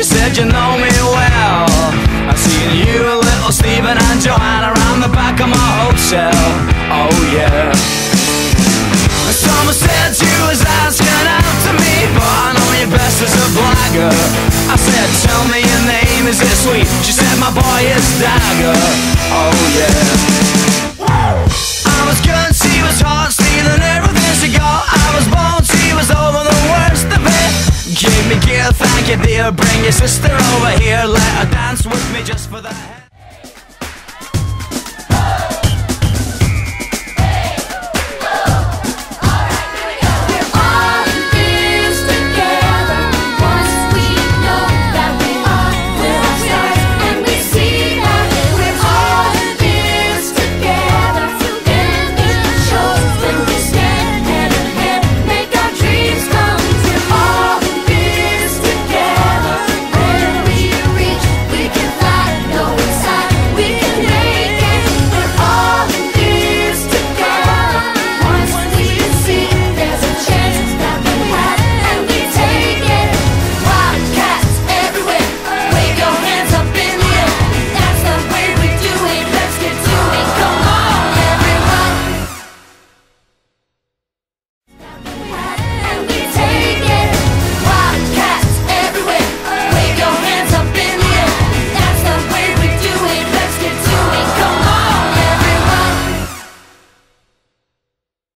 She said you know me well. I've seen you and little Stephen and Joanna Around the back of my hotel. Oh yeah. Someone said you was asking out to me But I know you best as a blagger. I said tell me your name, is it sweet? She said my boy is Dagger. Thank you, dear. Bring your sister over here. Let her dance with me just for the